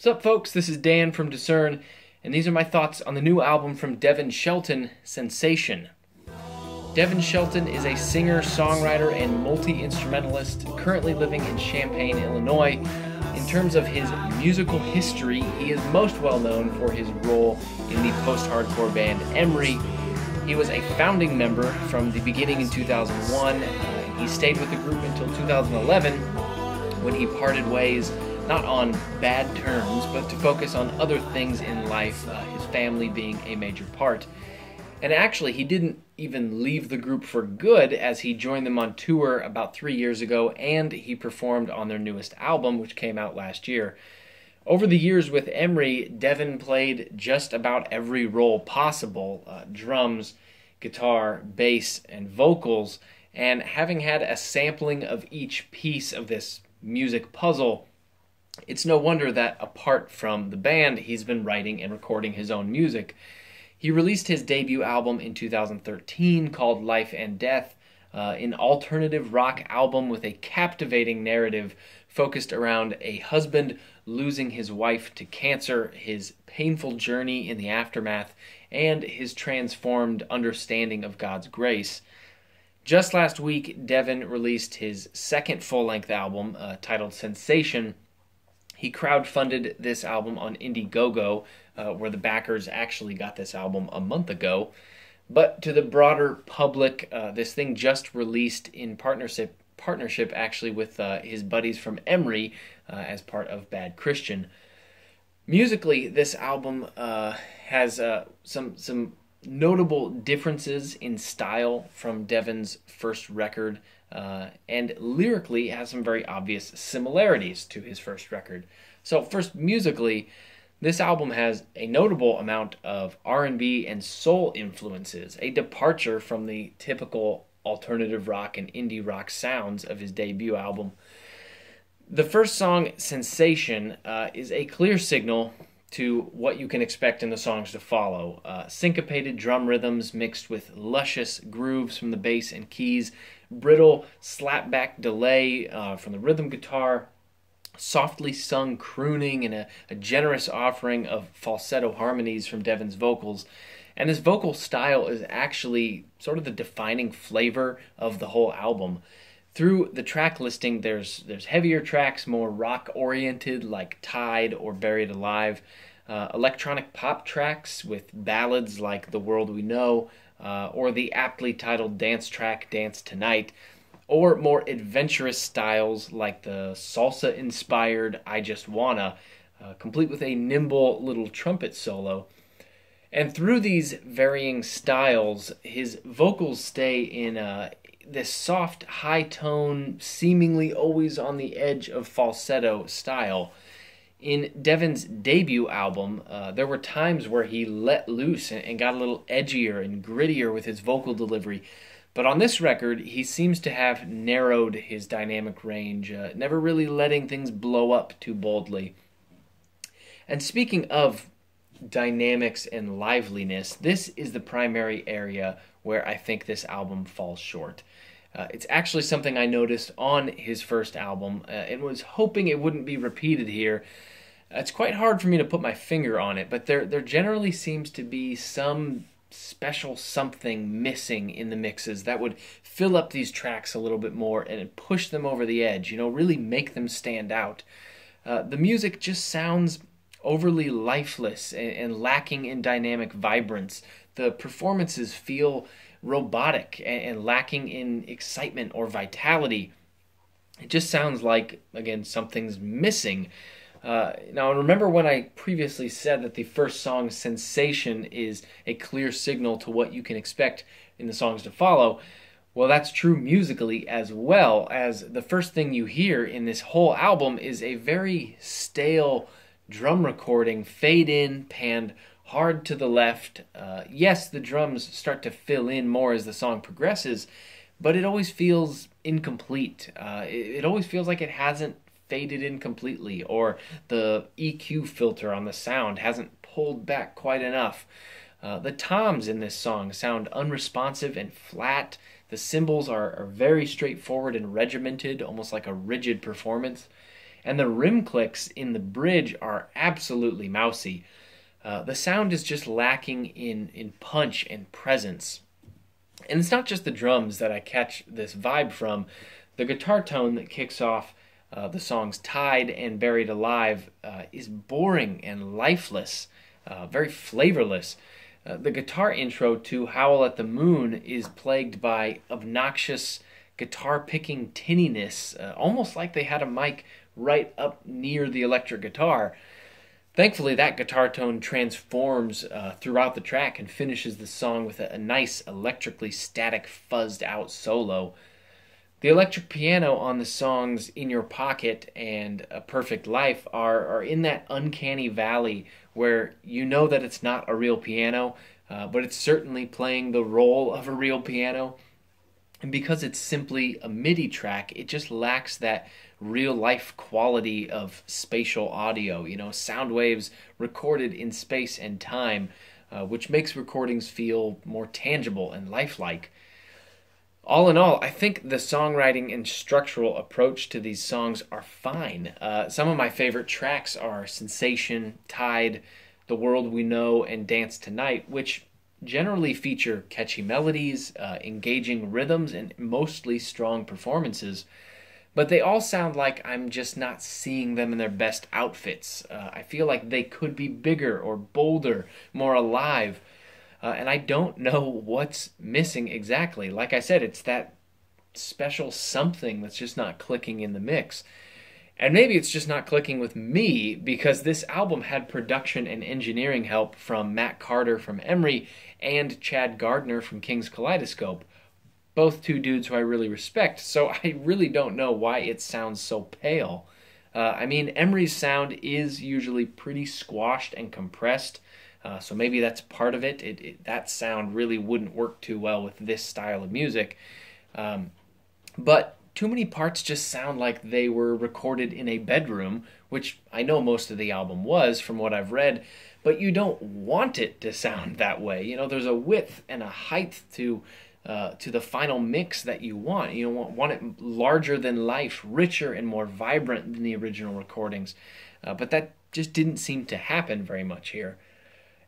What's up, folks? This is Dan from Discern, and these are my thoughts on the new album from Devin Shelton, Sensation. Devin Shelton is a singer, songwriter, and multi instrumentalist currently living in Champaign, Illinois. In terms of his musical history, he is most well known for his role in the post hardcore band Emery. He was a founding member from the beginning in 2001. Uh, he stayed with the group until 2011 when he parted ways not on bad terms, but to focus on other things in life, uh, his family being a major part. And actually, he didn't even leave the group for good as he joined them on tour about three years ago and he performed on their newest album, which came out last year. Over the years with Emery, Devin played just about every role possible uh, drums, guitar, bass, and vocals. And having had a sampling of each piece of this music puzzle, it's no wonder that apart from the band, he's been writing and recording his own music. He released his debut album in 2013 called Life and Death, uh, an alternative rock album with a captivating narrative focused around a husband losing his wife to cancer, his painful journey in the aftermath, and his transformed understanding of God's grace. Just last week, Devin released his second full length album uh, titled Sensation he crowdfunded this album on Indiegogo, uh, where the backers actually got this album a month ago. But to the broader public, uh, this thing just released in partnership partnership actually with uh, his buddies from Emery uh, as part of Bad Christian. Musically, this album uh, has uh, some some notable differences in style from Devin's first record uh, and lyrically has some very obvious similarities to his first record. So first musically, this album has a notable amount of R&B and soul influences, a departure from the typical alternative rock and indie rock sounds of his debut album. The first song, Sensation, uh, is a clear signal to what you can expect in the songs to follow. Uh, syncopated drum rhythms mixed with luscious grooves from the bass and keys brittle slapback delay uh, from the rhythm guitar, softly sung crooning, and a, a generous offering of falsetto harmonies from Devin's vocals. And his vocal style is actually sort of the defining flavor of the whole album. Through the track listing, there's there's heavier tracks, more rock oriented, like Tide or Buried Alive. Uh, electronic pop tracks with ballads like The World We Know, uh, or the aptly titled dance track Dance Tonight, or more adventurous styles like the salsa inspired I Just Wanna, uh, complete with a nimble little trumpet solo. And through these varying styles, his vocals stay in uh, this soft, high tone, seemingly always on the edge of falsetto style. In Devin's debut album, uh, there were times where he let loose and, got a little edgier and grittier with his vocal delivery. But on this record, he seems to have narrowed his dynamic range, uh, never really letting things blow up too boldly. And speaking of dynamics and liveliness, this is the primary area where I think this album falls short. Uh, it's actually something I noticed on his first album uh, and was hoping it wouldn't be repeated here. It's quite hard for me to put my finger on it, but there there generally seems to be some special something missing in the mixes that would fill up these tracks a little bit more and push them over the edge, you know, really make them stand out. Uh, the music just sounds overly lifeless and, and, lacking in dynamic vibrance. The performances feel robotic and, and lacking in excitement or vitality. It just sounds like, again, something's missing. Uh, now, remember when I previously said that the first song, Sensation, is a clear signal to what you can expect in the songs to follow? Well, that's true musically as well, as the first thing you hear in this whole album is a very stale drum recording, fade in, panned hard to the left. Uh, yes, the drums start to fill in more as the song progresses, but it always feels incomplete. Uh, it, it always feels like it hasn't faded in completely, or the EQ filter on the sound hasn't pulled back quite enough. Uh, the toms in this song sound unresponsive and flat. The cymbals are, are very straightforward and regimented, almost like a rigid performance. and the rim clicks in the bridge are absolutely mousy. Uh, the sound is just lacking in, in punch and presence. And it's not just the drums that I catch this vibe from. The guitar tone that kicks off uh, the songs Tide and Buried Alive uh, is boring and lifeless, uh, very flavorless. Uh, the guitar intro to Howl at the Moon is plagued by obnoxious guitar picking tinniness, almost like they had a mic right up near the electric guitar. Thankfully, that guitar tone transforms uh, throughout the track and finishes the song with a, a nice electrically static, fuzzed out solo. The electric piano on the songs In Your Pocket and A Perfect Life are, are in that uncanny valley where you know that it's not a real piano, uh, but it's certainly playing the role of a real piano. And because it's simply a MIDI track, it just lacks that real life quality of spatial audio, you know, sound waves recorded in space and time, uh, which makes recordings feel more tangible and lifelike. All in all, I think the songwriting and structural approach to these songs are fine. Uh, some of my favorite tracks are Sensation, Tide, The World We Know, and Dance Tonight, which generally feature catchy melodies, uh, engaging rhythms, and mostly strong performances. But they all sound like I'm just not seeing them in their best outfits. Uh, I feel like they could be bigger or bolder, more alive. Uh, and I don't know what's missing exactly. Like I said, it's that special something that's just not clicking in the mix. And maybe it's just not clicking with me because this album had production and engineering help from Matt Carter from Emery and Chad Gardner from King's Kaleidoscope. Both two dudes who I really respect, so I really don't know why it sounds so pale. Uh, I mean, Emery's sound is usually pretty squashed and compressed, uh, so maybe that's part of it. It, it. That sound really wouldn't work too well with this style of music. Um, but too many parts just sound like they were recorded in a bedroom, which I know most of the album was from what I've read, but you don't want it to sound that way. You know, there's a width and a height to uh, to the final mix that you want. You want, want it larger than life, richer and more vibrant than the original recordings, uh, but that just didn't seem to happen very much here.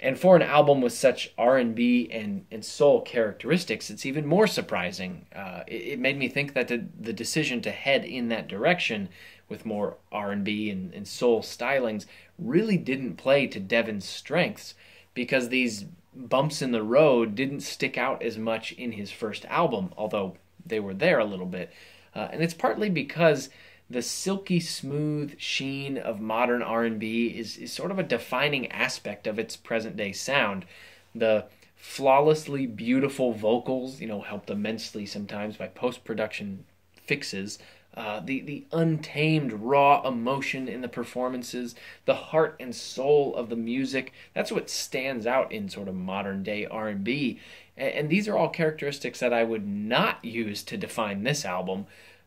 And for an album with such R&B and, and soul characteristics, it's even more surprising. Uh, it, it, made me think that the, the decision to head in that direction with more R&B and, and soul stylings really didn't play to Devin's strengths because these bumps in the road didn't stick out as much in his first album, although they were there a little bit. Uh, and it's partly because the silky smooth sheen of modern R&B is, is sort of a defining aspect of its present day sound. The flawlessly beautiful vocals, you know, helped immensely sometimes by post-production fixes. Uh, the the untamed raw emotion in the performances, the heart and soul of the music. That's what stands out in sort of modern day R and B, and these are all characteristics that I would not use to define this album.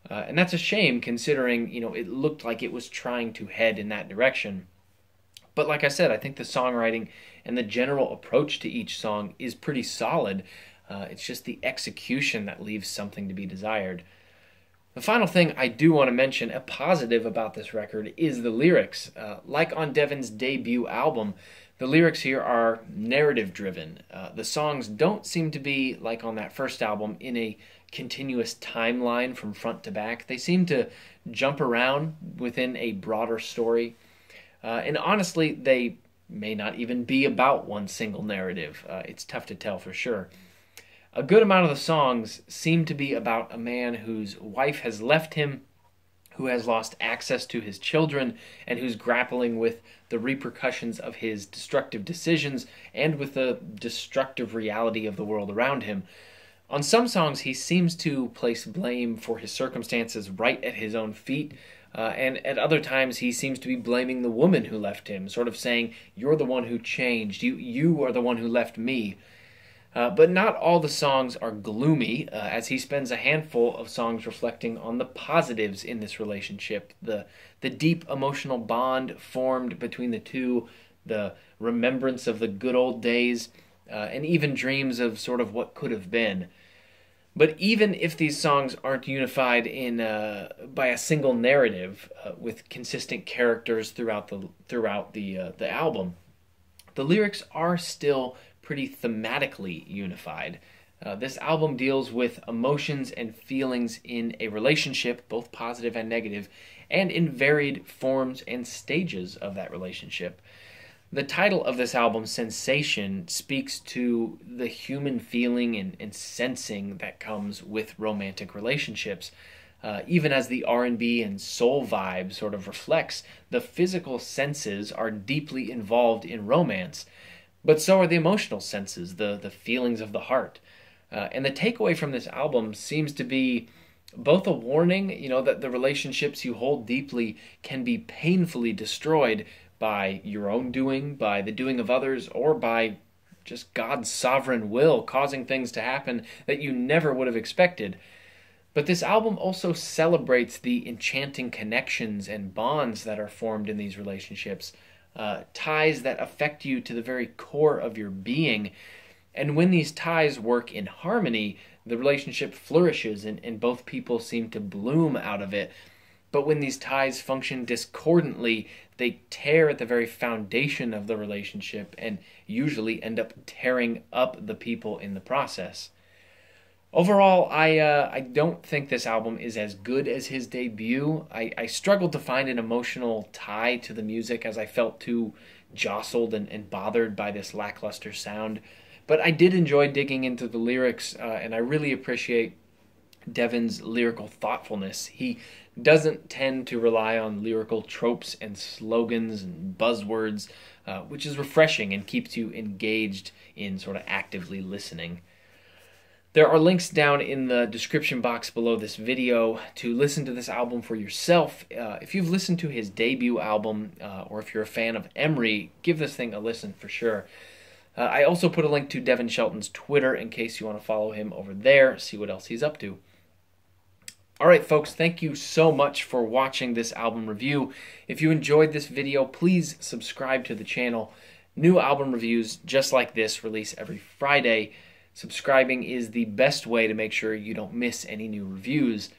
Uh, and that's a shame considering, you know, it looked like it was trying to head in that direction. But like I said, I think the songwriting and the general approach to each song is pretty solid. Uh, it's just the execution that leaves something to be desired. The final thing I do want to mention, a positive about this record, is the lyrics. Uh, like on Devin's debut album, the lyrics here are narrative driven. Uh, the songs don't seem to be, like on that first album, in a continuous timeline from front to back. They seem to jump around within a broader story. Uh, and honestly, they may not even be about one single narrative. Uh, it's tough to tell for sure. A good amount of the songs seem to be about a man whose wife has left him, who has lost access to his children, and who's grappling with the repercussions of his destructive decisions and with the destructive reality of the world around him. On some songs, he seems to place blame for his circumstances right at his own feet. Uh, and at other times, he seems to be blaming the woman who left him, sort of saying, "You're the one who changed. You, you are the one who left me." Uh, but not all the songs are gloomy, uh, as he spends a handful of songs reflecting on the positives in this relationship, the the deep emotional bond formed between the two, the remembrance of the good old days, uh, and even dreams of sort of what could have been. But even if these songs aren't unified in uh, by a single narrative uh, with consistent characters throughout the throughout the uh, the album, the lyrics are still pretty thematically unified. Uh, this album deals with emotions and feelings in a relationship, both positive and negative, and in varied forms and stages of that relationship. The title of this album, Sensation, speaks to the human feeling and, and sensing that comes with romantic relationships. Uh, even as the r&b and soul vibe sort of reflects the physical senses are deeply involved in romance but so are the emotional senses the, the feelings of the heart uh, and the takeaway from this album seems to be both a warning, you know, that the relationships you hold deeply can be painfully destroyed by your own doing, by the doing of others, or by just God's sovereign will causing things to happen that you never would have expected. But this album also celebrates the enchanting connections and bonds that are formed in these relationships, uh, ties that affect you to the very core of your being and when these ties work in harmony, the relationship flourishes and, and both people seem to bloom out of it. But when these ties function discordantly, they tear at the very foundation of the relationship and usually end up tearing up the people in the process. Overall, I uh, I don't think this album is as good as his debut. I, I struggled to find an emotional tie to the music as I felt too jostled and, and bothered by this lackluster sound. But I did enjoy digging into the lyrics, uh, and I really appreciate Devin's lyrical thoughtfulness. He doesn't tend to rely on lyrical tropes and slogans and buzzwords, uh, which is refreshing and keeps you engaged in sort of actively listening. There are links down in the description box below this video to listen to this album for yourself. Uh, if you've listened to his debut album, uh, or if you're a fan of Emery, give this thing a listen for sure. Uh, I also put a link to Devin Shelton's Twitter in case you want to follow him over there, see what else he's up to. All right, folks, thank you so much for watching this album review. If you enjoyed this video, please subscribe to the channel. New album reviews just like this release every Friday. Subscribing is the best way to make sure you don't miss any new reviews.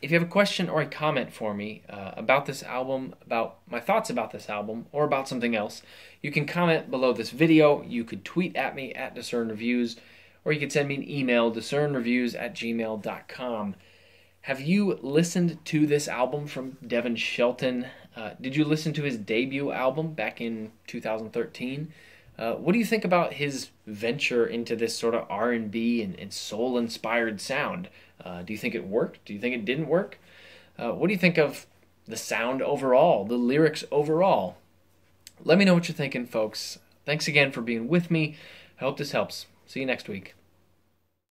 If you have a question or a comment for me uh, about this album, about my thoughts about this album, or about something else, you can comment below this video. You could tweet at me at Discern Reviews, or you could send me an email, discernreviews at gmail.com. Have you listened to this album from Devin Shelton? Uh, did you listen to his debut album back in 2013? Uh, what do you think about his venture into this sort of R&B and, and soul-inspired sound? Uh, do you think it worked? Do you think it didn't work? Uh, what do you think of the sound overall, the lyrics overall? Let me know what you're thinking, folks. Thanks again for being with me. I hope this helps. See you next week.